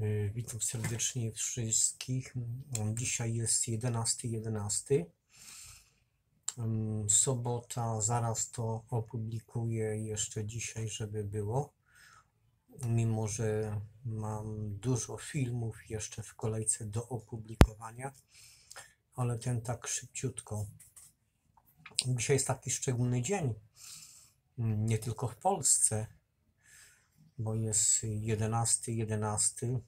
Y, Witam serdecznie wszystkich. Dzisiaj jest 11.11. 11. Mm, Sobota, zaraz to opublikuję jeszcze dzisiaj, żeby było. Mimo, że mam dużo filmów jeszcze w kolejce do opublikowania, ale ten tak szybciutko. Dzisiaj jest taki szczególny dzień. Nie tylko w Polsce, bo jest 11, 11.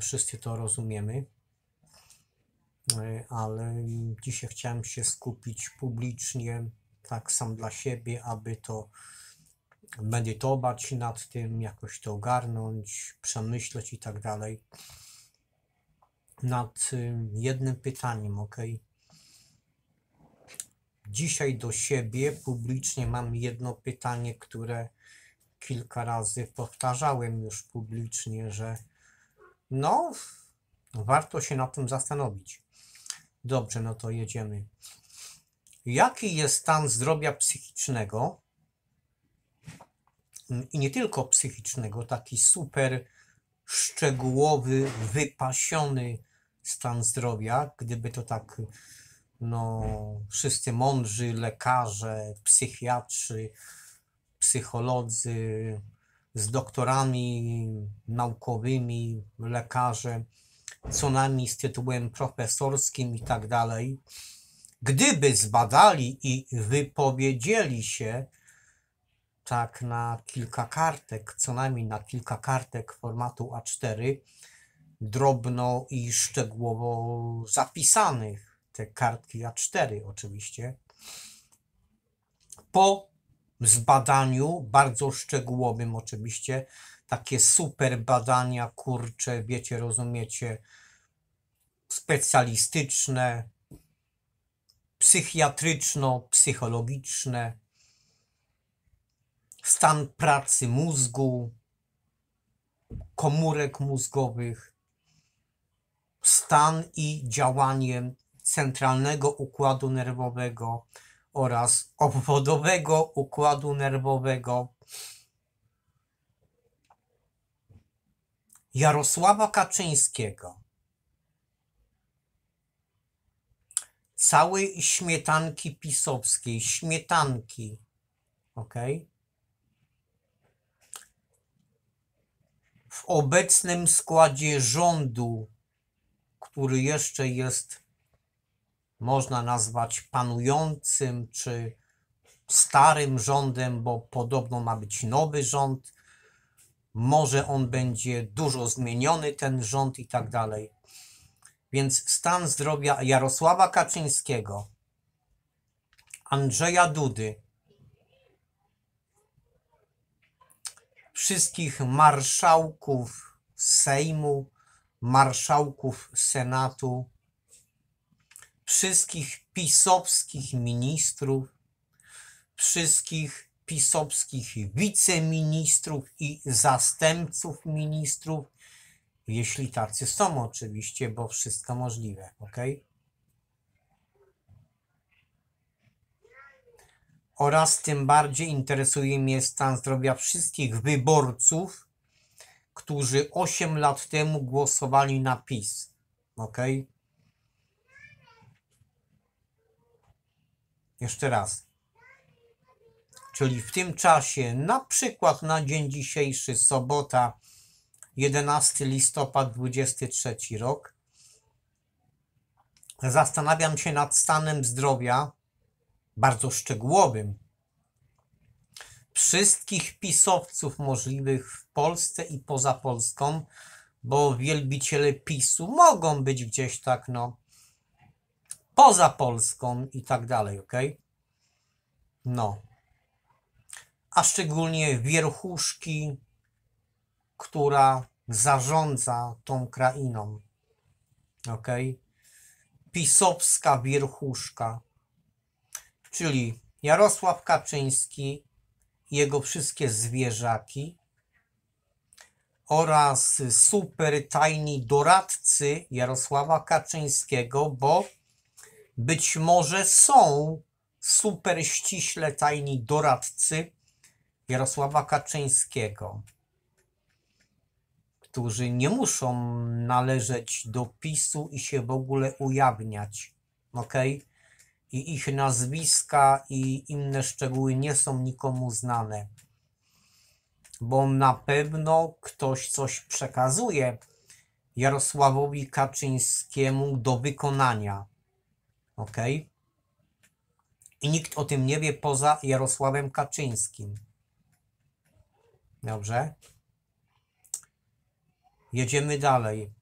Wszyscy to rozumiemy, E, ale dzisiaj chciałem się skupić publicznie, tak sam dla siebie, aby to medytować nad tym, jakoś to ogarnąć, przemyśleć i tak dalej. Nad y, jednym pytaniem, ok? Dzisiaj do siebie publicznie mam jedno pytanie, które kilka razy powtarzałem już publicznie, że no, warto się nad tym zastanowić. Dobrze, no to jedziemy. Jaki jest stan zdrowia psychicznego? I nie tylko psychicznego, taki super szczegółowy, wypasiony stan zdrowia, gdyby to tak, no, wszyscy mądrzy lekarze, psychiatrzy, psycholodzy, z doktorami naukowymi, lekarze, co najmniej z tytułem profesorskim i tak dalej, gdyby zbadali i wypowiedzieli się tak na kilka kartek, co najmniej na kilka kartek formatu A4, drobno i szczegółowo zapisanych, te kartki A4 oczywiście, po zbadaniu, bardzo szczegółowym oczywiście, takie super badania, kurcze, wiecie, rozumiecie, specjalistyczne, psychiatryczno-psychologiczne, stan pracy mózgu, komórek mózgowych, stan i działanie centralnego układu nerwowego oraz obwodowego układu nerwowego. Jarosława Kaczyńskiego, całej śmietanki pisowskiej, śmietanki, ok? W obecnym składzie rządu, który jeszcze jest, można nazwać panującym czy starym rządem, bo podobno ma być nowy rząd, może on będzie dużo zmieniony, ten rząd i tak dalej. Więc stan zdrowia Jarosława Kaczyńskiego, Andrzeja Dudy, wszystkich marszałków Sejmu, marszałków Senatu, wszystkich pisowskich ministrów, wszystkich pisowskich wiceministrów i zastępców ministrów, jeśli tacy są oczywiście, bo wszystko możliwe, ok? Oraz tym bardziej interesuje mnie stan zdrowia wszystkich wyborców, którzy 8 lat temu głosowali na PiS, ok? Jeszcze raz. Czyli w tym czasie, na przykład na dzień dzisiejszy, sobota, 11 listopad 23 rok, zastanawiam się nad stanem zdrowia, bardzo szczegółowym, wszystkich pisowców możliwych w Polsce i poza Polską, bo wielbiciele PiSu mogą być gdzieś tak, no, poza Polską i tak dalej, ok? No. A szczególnie wierchuszki, która zarządza tą krainą, ok? Pisowska wierchuszka, czyli Jarosław Kaczyński, jego wszystkie zwierzaki oraz super tajni doradcy Jarosława Kaczyńskiego, bo być może są super ściśle tajni doradcy Jarosława Kaczyńskiego. którzy nie muszą należeć do PiSu i się w ogóle ujawniać. Ok? I ich nazwiska i inne szczegóły nie są nikomu znane. Bo na pewno ktoś coś przekazuje Jarosławowi Kaczyńskiemu do wykonania. Ok? I nikt o tym nie wie poza Jarosławem Kaczyńskim. Dobrze? Jedziemy dalej.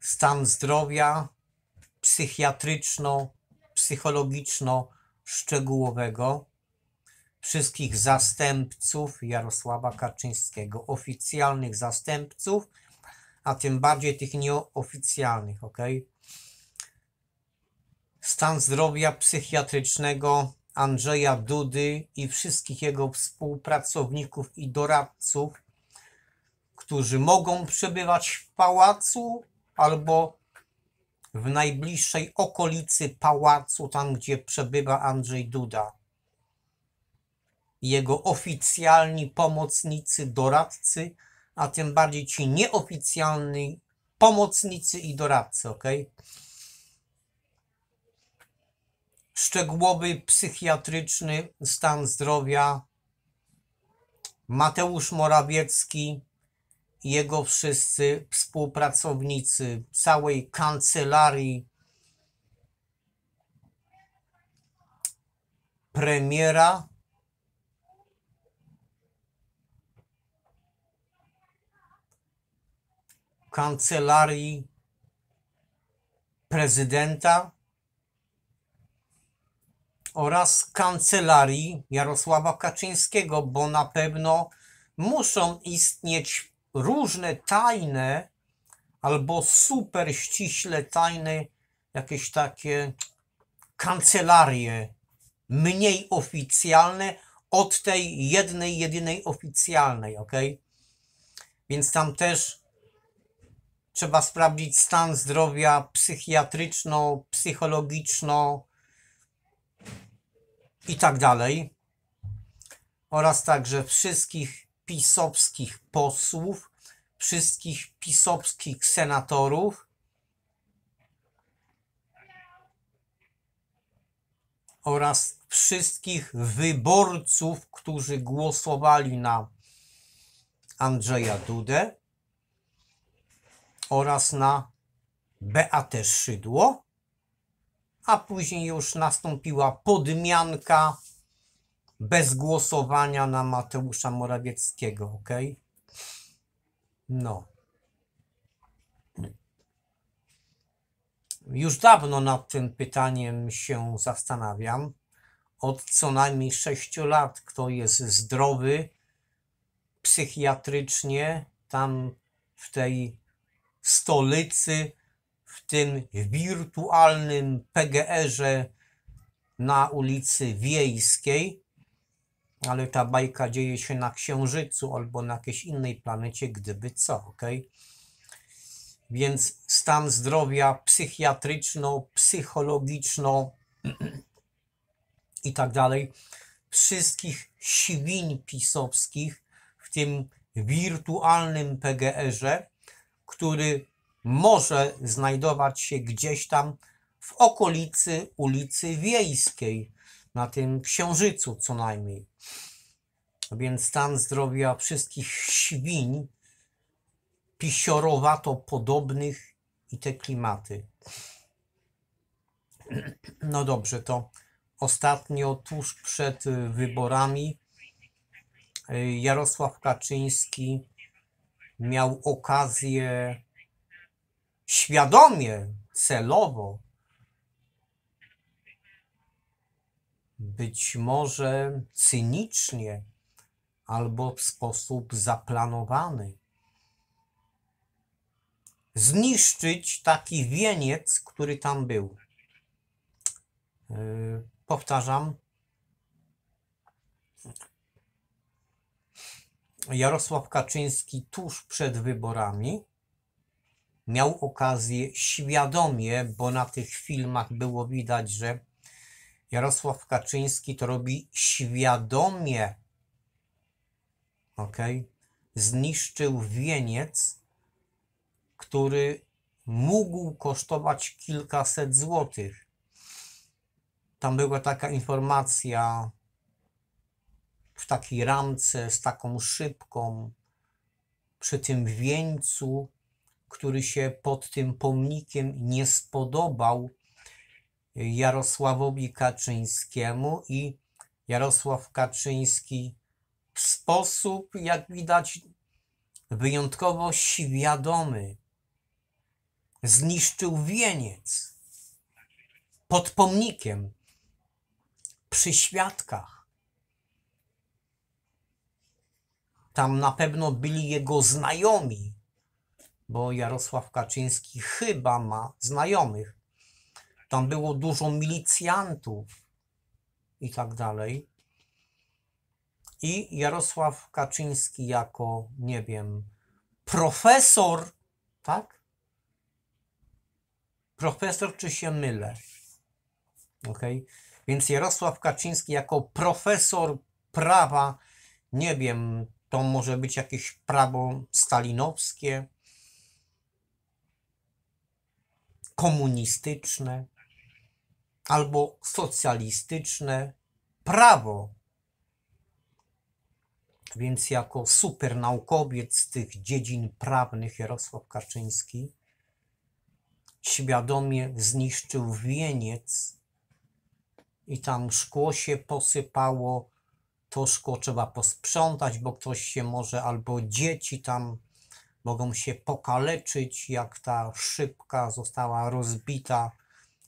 Stan zdrowia psychiatryczno-psychologiczno-szczegółowego wszystkich zastępców Jarosława Kaczyńskiego, oficjalnych zastępców, a tym bardziej tych nieoficjalnych, ok? Stan zdrowia psychiatrycznego Andrzeja Dudy i wszystkich jego współpracowników i doradców, którzy mogą przebywać w pałacu albo w najbliższej okolicy pałacu, tam gdzie przebywa Andrzej Duda. Jego oficjalni pomocnicy, doradcy, a tym bardziej ci nieoficjalni pomocnicy i doradcy, ok? Szczegółowy psychiatryczny stan zdrowia. Mateusz Morawiecki i jego wszyscy współpracownicy całej kancelarii. Premiera. Kancelarii prezydenta oraz kancelarii Jarosława Kaczyńskiego, bo na pewno muszą istnieć różne tajne albo super ściśle tajne jakieś takie kancelarie mniej oficjalne od tej jednej, jedynej oficjalnej, ok? Więc tam też trzeba sprawdzić stan zdrowia psychiatryczno, psychologiczno i tak dalej. Oraz także wszystkich pisowskich posłów, wszystkich pisowskich senatorów. Oraz wszystkich wyborców, którzy głosowali na Andrzeja Dudę. Oraz na Beatę Szydło, a później już nastąpiła podmianka bez głosowania na Mateusza Morawieckiego, ok? No. Już dawno nad tym pytaniem się zastanawiam. Od co najmniej 6 lat, kto jest zdrowy psychiatrycznie tam w tej stolicy, w tym wirtualnym PGR-ze na ulicy Wiejskiej, ale ta bajka dzieje się na Księżycu albo na jakiejś innej planecie, gdyby co, ok? Więc stan zdrowia psychiatryczno, psychologiczno i tak dalej wszystkich świń pisowskich w tym wirtualnym PGR-ze, który może znajdować się gdzieś tam w okolicy ulicy Wiejskiej, na tym księżycu co najmniej. Więc stan zdrowia wszystkich świń pisiorowato podobnych i te klimaty. No dobrze, to ostatnio tuż przed wyborami Jarosław Kaczyński miał okazję świadomie, celowo być może cynicznie albo w sposób zaplanowany. Zniszczyć taki wieniec, który tam był. Yy, powtarzam. Jarosław Kaczyński tuż przed wyborami miał okazję świadomie, bo na tych filmach było widać, że Jarosław Kaczyński to robi świadomie. Ok? Zniszczył wieniec który mógł kosztować kilkaset złotych. Tam była taka informacja w takiej ramce z taką szybką przy tym wieńcu, który się pod tym pomnikiem nie spodobał Jarosławowi Kaczyńskiemu i Jarosław Kaczyński w sposób, jak widać, wyjątkowo świadomy zniszczył wieniec pod pomnikiem przy świadkach. Tam na pewno byli jego znajomi, bo Jarosław Kaczyński chyba ma znajomych. Tam było dużo milicjantów i tak dalej. I Jarosław Kaczyński jako, nie wiem, profesor, tak? Profesor, czy się mylę? Ok? Więc Jarosław Kaczyński jako profesor prawa, nie wiem, to może być jakieś prawo stalinowskie, komunistyczne albo socjalistyczne prawo. Więc jako supernaukowiec z tych dziedzin prawnych Jarosław Kaczyński świadomie zniszczył wieniec i tam szkło się posypało, to szkło trzeba posprzątać, bo ktoś się może, albo dzieci tam mogą się pokaleczyć, jak ta szybka została rozbita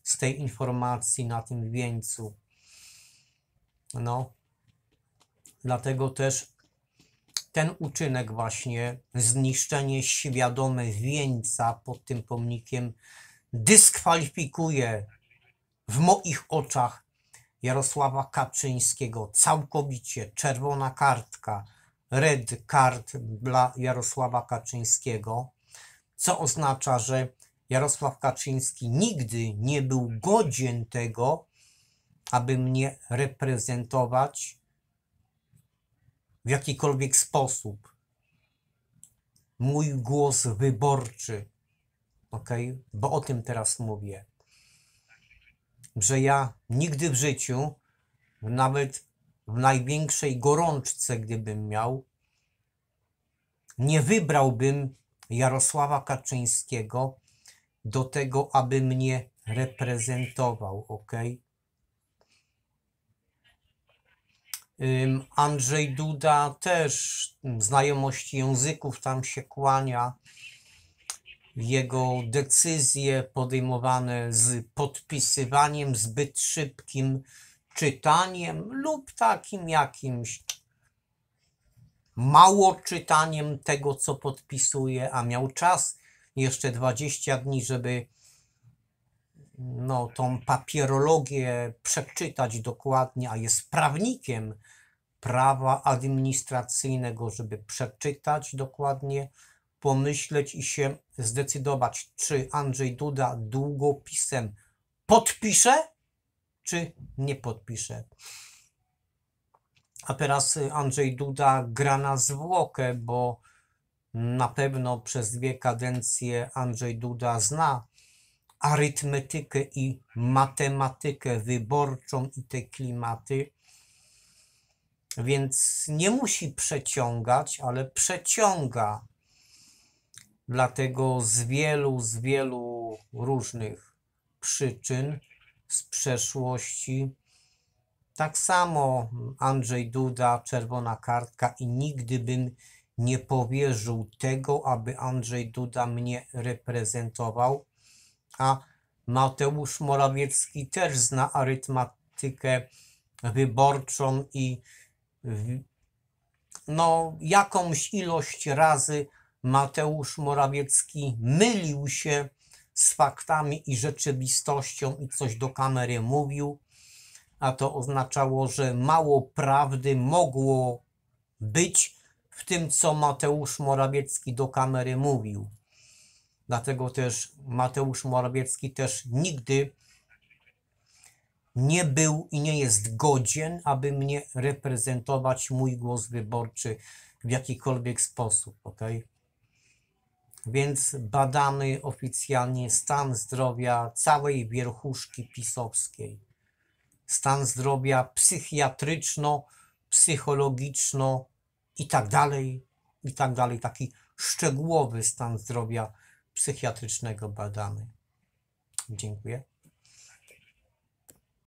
z tej informacji na tym wieńcu. No, dlatego też ten uczynek właśnie, zniszczenie świadome wieńca pod tym pomnikiem, dyskwalifikuje w moich oczach Jarosława Kaczyńskiego całkowicie. Czerwona kartka, red card dla Jarosława Kaczyńskiego, co oznacza, że Jarosław Kaczyński nigdy nie był godzien tego, aby mnie reprezentować w jakikolwiek sposób. Mój głos wyborczy, ok? Bo o tym teraz mówię. Że ja nigdy w życiu, nawet w największej gorączce, gdybym miał, nie wybrałbym Jarosława Kaczyńskiego do tego, aby mnie reprezentował, ok? Andrzej Duda też znajomości języków tam się kłania. Jego decyzje podejmowane z podpisywaniem zbyt szybkim czytaniem lub takim jakimś mało czytaniem tego, co podpisuje, a miał czas jeszcze 20 dni, żeby no, tą papierologię przeczytać dokładnie, a jest prawnikiem prawa administracyjnego, żeby przeczytać dokładnie, pomyśleć i się zdecydować, czy Andrzej Duda długopisem podpisze, czy nie podpisze. A teraz Andrzej Duda gra na zwłokę, bo na pewno przez dwie kadencje Andrzej Duda zna arytmetykę i matematykę wyborczą i te klimaty. Więc nie musi przeciągać, ale przeciąga. Dlatego z wielu, z wielu różnych przyczyn z przeszłości. Tak samo Andrzej Duda, czerwona kartka i nigdy bym nie powierzył tego, aby Andrzej Duda mnie reprezentował, a Mateusz Morawiecki też zna arytmetykę wyborczą i no, jakąś ilość razy Mateusz Morawiecki mylił się z faktami i rzeczywistością i coś do kamery mówił, a to oznaczało, że mało prawdy mogło być w tym, co Mateusz Morawiecki do kamery mówił. Dlatego też Mateusz Morawiecki też nigdy nie był i nie jest godzien, aby mnie reprezentować mój głos wyborczy w jakikolwiek sposób, ok? Więc badamy oficjalnie stan zdrowia całej wierchuszki pisowskiej. Stan zdrowia psychiatryczno, psychologiczno i tak dalej, i tak dalej. Taki szczegółowy stan zdrowia psychiatrycznego badamy. Dziękuję.